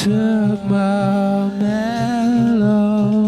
took my melody.